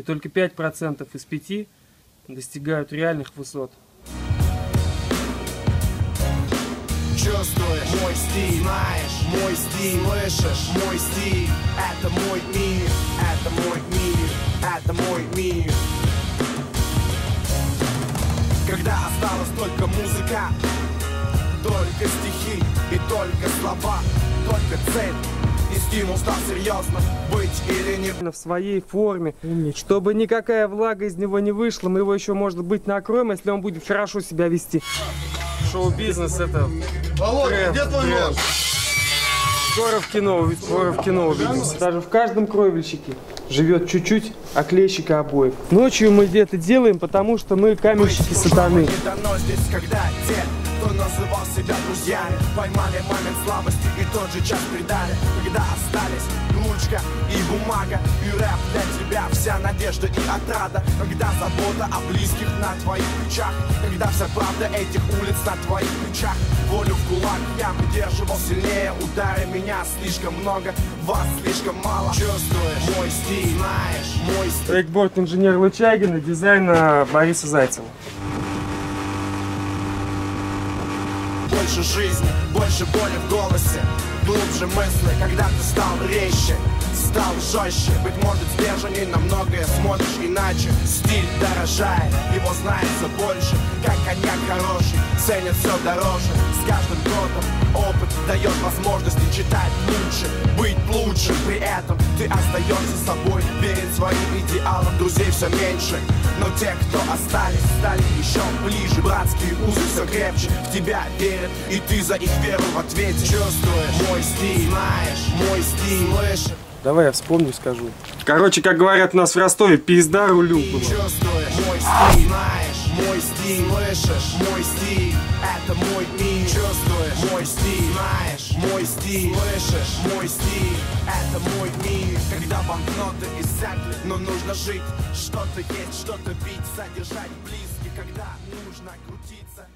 И только 5% из 5 достигают реальных высот. Чувствуешь мой стиль, знаешь, мой стиль, слышишь, мой стиль Это мой мир, это мой мир, это мой мир. Когда осталась только музыка Только стихи и только слова Только цель и стимул стал серьезно Быть или не в своей форме, чтобы никакая влага из него не вышла. Мы его еще, может быть, накроем, если он будет хорошо себя вести. Шоу-бизнес это Володя, тренд, где твой тренд. нож? Скоро в кино, скоро в кино увидимся. Даже в каждом кровельщике живет чуть-чуть оклейщика обоев. Ночью мы это делаем, потому что мы каменщики сатаны. Кто называл себя друзьями. Поймали момент слабости и тот же час предали. Когда остались ручка и бумага И рэп для тебя вся надежда и отрада. Когда забота о близких на твоих плечах. Когда вся правда этих улиц на твоих плечах. Волю в кулак я выдерживал сильнее. Удары меня слишком много, вас слишком мало. Чувствуешь мой стиль, знаешь, мой стиль. Вейкборд инженер Лучагина, дизайна Бориса Зайцева. Больше жизни, больше боли в голосе Глубже мысли, когда ты стал резче Стал жестче, быть может сдержанней. На многое смотришь иначе. Стиль дорожает, его знается больше. Как коньяк хороший, ценят все дороже. С каждым годом опыт дает возможности читать лучше Быть лучше, при этом ты остаешься собой Верить своим идеалам, друзей все меньше Но те, кто остались, стали еще ближе. Братские узы все крепче, в тебя верят И ты за их веру в ответе. Чувствуешь? Мой стиль, знаешь, мой стиль. Слышишь, Давай я вспомню, скажу. Короче, как говорят у нас в Ростове, пизда рулю было. чувствуешь мой стиль, знаешь, мой стиль. Слышишь, мой стиль, это мой мир. Чувствуешь мой стиль, знаешь, мой стиль. Слышишь, мой стиль, это мой мир. Когда банкноты иссякли, но нужно жить. Что-то есть, что-то бить, содержать близких. Когда нужно крутиться